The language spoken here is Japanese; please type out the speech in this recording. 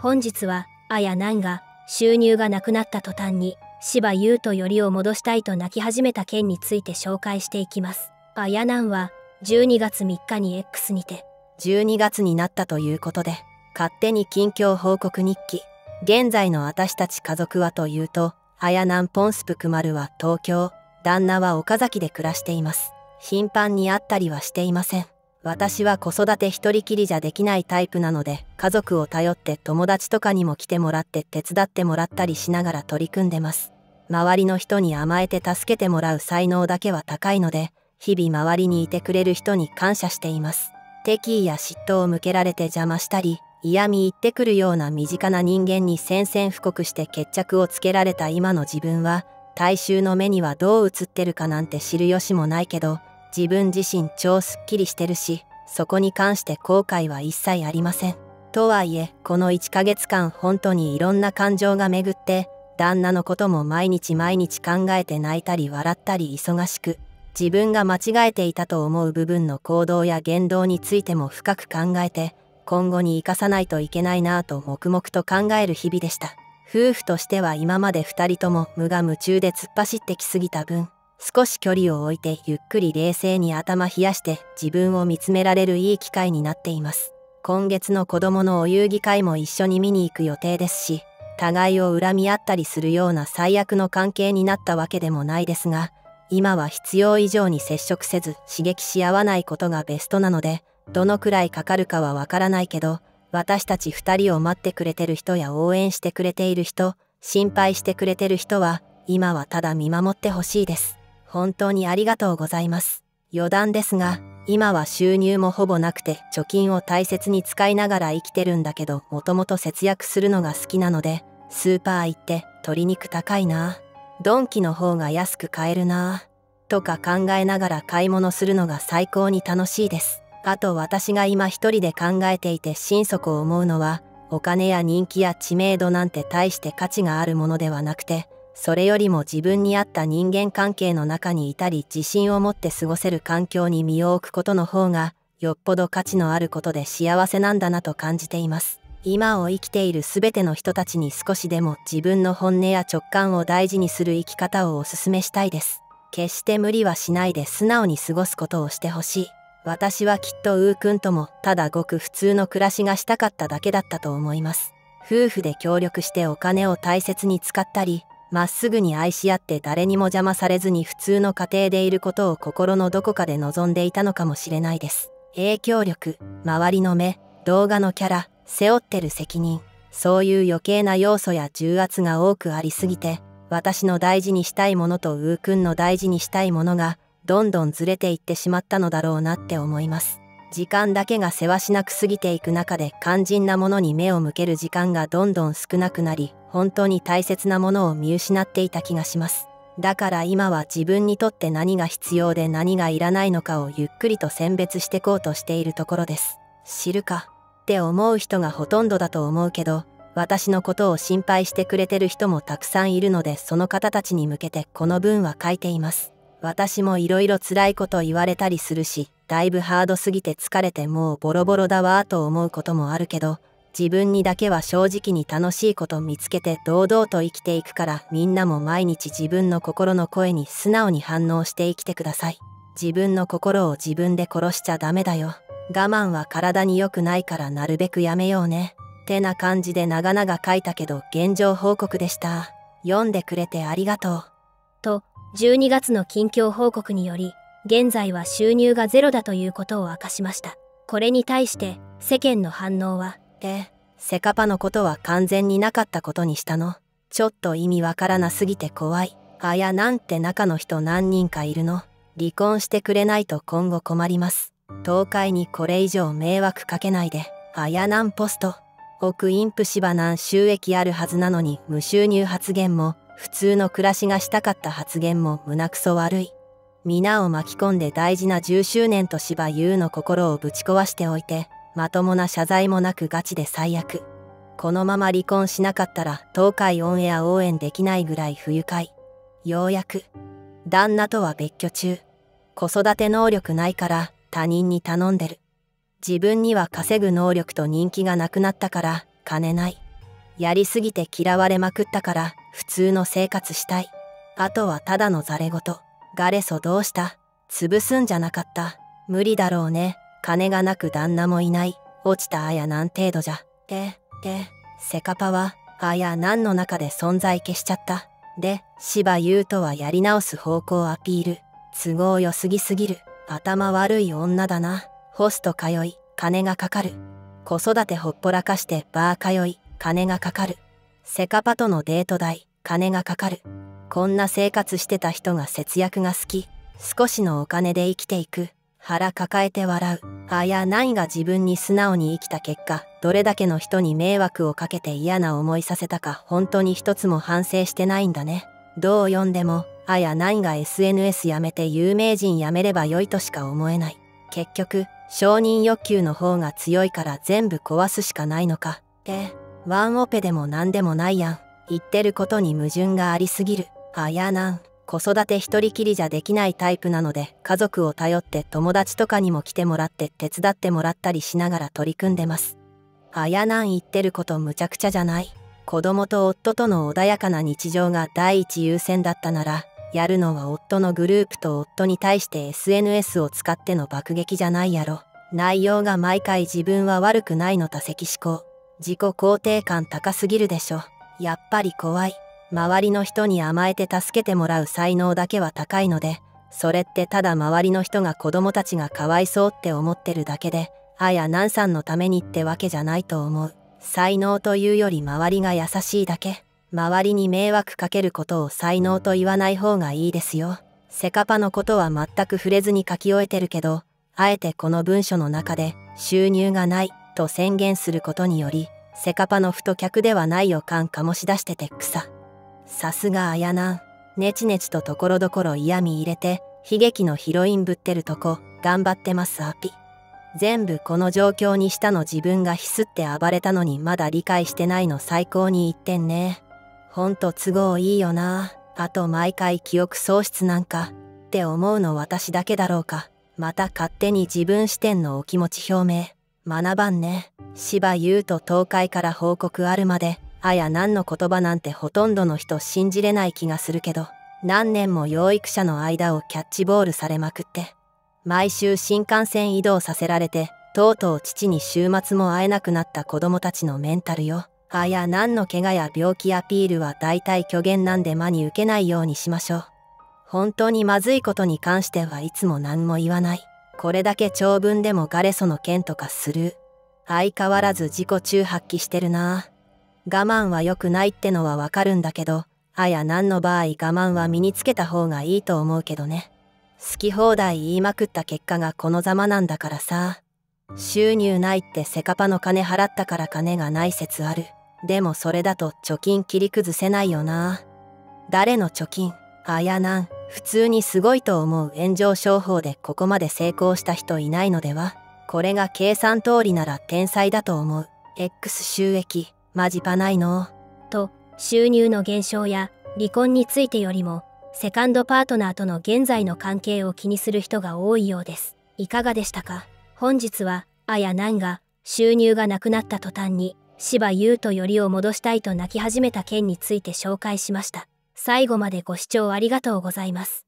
本日はあやなんが収入がなくなった途端に芝優とよりを戻したいと泣き始めた件について紹介していきます。あやなんは12月3日に X にて。12月になったということで勝手に近況報告日記。現在の私たち家族はというとあやなんポンスプクマルは東京旦那は岡崎で暮らしています。頻繁に会ったりはしていません。私は子育て一人きりじゃできないタイプなので家族を頼って友達とかにも来てもらって手伝ってもらったりしながら取り組んでます。周りの人に甘えて助けてもらう才能だけは高いので日々周りにいてくれる人に感謝しています。敵意や嫉妬を向けられて邪魔したり嫌味言ってくるような身近な人間に宣戦布告して決着をつけられた今の自分は大衆の目にはどう映ってるかなんて知る由もないけど自分自身超すっきりしてるしそこに関して後悔は一切ありません。とはいえこの1ヶ月間本当にいろんな感情が巡って旦那のことも毎日毎日考えて泣いたり笑ったり忙しく自分が間違えていたと思う部分の行動や言動についても深く考えて今後に生かさないといけないなぁと黙々と考える日々でした。夫婦としては今まで2人とも無我夢中で突っ走ってきすぎた分少し距離を置いてゆっくり冷静に頭冷やして自分を見つめられるいい機会になっています。今月の子供のお遊戯会も一緒に見に行く予定ですし互いを恨み合ったりするような最悪の関係になったわけでもないですが今は必要以上に接触せず刺激し合わないことがベストなのでどのくらいかかるかはわからないけど私たち2人を待ってくれてる人や応援してくれている人心配してくれてる人は今はただ見守ってほしいです。本当にありがとうございます。余談ですが、今は収入もほぼなくて貯金を大切に使いながら生きてるんだけど、もともと節約するのが好きなので、スーパー行って鶏肉高いなドンキの方が安く買えるなとか考えながら買い物するのが最高に楽しいです。あと私が今一人で考えていて心底思うのは、お金や人気や知名度なんて大して価値があるものではなくて、それよりも自分に合った人間関係の中にいたり自信を持って過ごせる環境に身を置くことの方がよっぽど価値のあることで幸せなんだなと感じています。今を生きている全ての人たちに少しでも自分の本音や直感を大事にする生き方をお勧めしたいです。決して無理はしないで素直に過ごすことをしてほしい。私はきっとウーくんともただごく普通の暮らしがしたかっただけだったと思います。夫婦で協力してお金を大切に使ったりまっすぐに愛し合って誰にも邪魔されずに普通の家庭でいることを心のどこかで望んでいたのかもしれないです。影響力、周りの目、動画のキャラ、背負ってる責任、そういう余計な要素や重圧が多くありすぎて、私の大事にしたいものとウーくんの大事にしたいものが、どんどんずれていってしまったのだろうなって思います。時間だけがせわしなく過ぎていく中で肝心なものに目を向ける時間がどんどん少なくなり本当に大切なものを見失っていた気がします。だから今は自分にとって何が必要で何がいらないのかをゆっくりと選別してこうとしているところです。知るかって思う人がほとんどだと思うけど私のことを心配してくれてる人もたくさんいるのでその方たちに向けてこの文は書いています。私もいろいろ辛いこと言われたりするしだいぶハードすぎて疲れてもうボロボロだわと思うこともあるけど自分にだけは正直に楽しいこと見つけて堂々と生きていくからみんなも毎日自分の心の声に素直に反応して生きてください。自分の心を自分で殺しちゃダメだよ。我慢は体に良くないからなるべくやめようね。てな感じで長々書いたけど現状報告でした。読んでくれてありがとう。と12月の近況報告により現在は収入がゼロだということを明かしました。これに対して世間の反応はえセカパのことは完全になかったことにしたの。ちょっと意味わからなすぎて怖い。あやなんて中の人何人かいるの。離婚してくれないと今後困ります。東海にこれ以上迷惑かけないで。あやなんポスト。奥インプ芝なん収益あるはずなのに無収入発言も普通の暮らしがしたかった発言も胸くそ悪い。皆を巻き込んで大事な10周年と芝優の心をぶち壊しておいてまともな謝罪もなくガチで最悪。このまま離婚しなかったら東海オンエア応援できないぐらい不愉快。ようやく。旦那とは別居中。子育て能力ないから他人に頼んでる。自分には稼ぐ能力と人気がなくなったから金ない。やりすぎて嫌われまくったから普通の生活したい。あとはただのざれ言ガレソどうした潰すんじゃなかった無理だろうね金がなく旦那もいない。落ちたあやなん程度じゃ。ででセカパはあやなんの中で存在消しちゃった。で芝優とはやり直す方向アピール。都合良すぎすぎる。頭悪い女だな。ホスト通い。金がかかる。子育てほっぽらかしてバー通い。金がかかる。セカパとのデート代。金がかかる。こんな生活してた人が節約が好き。少しのお金で生きていく。腹抱えて笑う。あやないが自分に素直に生きた結果どれだけの人に迷惑をかけて嫌な思いさせたか本当に一つも反省してないんだね。どう読んでもあやないが SNS やめて有名人やめればよいとしか思えない。結局承認欲求の方が強いから全部壊すしかないのか。ってワンオペでも何でもないやん。言ってることに矛盾がありすぎる。あやなん子育て一人きりじゃできないタイプなので家族を頼って友達とかにも来てもらって手伝ってもらったりしながら取り組んでます。あやなん言ってることむちゃくちゃじゃない。子供と夫との穏やかな日常が第一優先だったならやるのは夫のグループと夫に対して SNS を使っての爆撃じゃないやろ。内容が毎回自分は悪くないの多責思考。自己肯定感高すぎるでしょ。やっぱり怖い。周りの人に甘えて助けてもらう才能だけは高いのでそれってただ周りの人が子供たちがかわいそうって思ってるだけであやなんさんのためにってわけじゃないと思う。才能というより周りが優しいだけ。周りに迷惑かけることを才能と言わない方がいいですよ。セカパのことは全く触れずに書き終えてるけどあえてこの文書の中で収入がないと宣言することによりセカパの太客ではない予感醸し出してて草。さすがあやな。んネチネチとところどころ嫌味入れて悲劇のヒロインぶってるとこ頑張ってますアピ。全部この状況にしたの自分がひすって暴れたのにまだ理解してないの最高に言ってんね。ほんと都合いいよな。あと毎回記憶喪失なんかって思うの私だけだろうか。また勝手に自分視点のお気持ち表明。学ばんね。芝優と東海から報告あるまで。あや何の言葉なんてほとんどの人信じれない気がするけど何年も養育者の間をキャッチボールされまくって毎週新幹線移動させられてとうとう父に週末も会えなくなった子供たちのメンタルよ。あや何の怪我や病気アピールは大体虚言なんで真に受けないようにしましょう。本当にまずいことに関してはいつも何も言わない。これだけ長文でもガレソの件とかする。相変わらず自己中発揮してるな我慢は良くないってのはわかるんだけどあや何の場合我慢は身につけた方がいいと思うけどね。好き放題言いまくった結果がこのざまなんだからさ。収入ないってセカパの金払ったから金がない説ある。でもそれだと貯金切り崩せないよな。誰の貯金？あやなん。普通にすごいと思う。炎上商法でここまで成功した人いないのでは？これが計算通りなら天才だと思う。X 収益。マジパないの。と収入の減少や離婚についてよりもセカンドパートナーとの現在の関係を気にする人が多いようです。いかがでしたか？本日はあやなんが収入がなくなった途端に芝優とよりを戻したいと泣き始めた件について紹介しました。最後までご視聴ありがとうございます。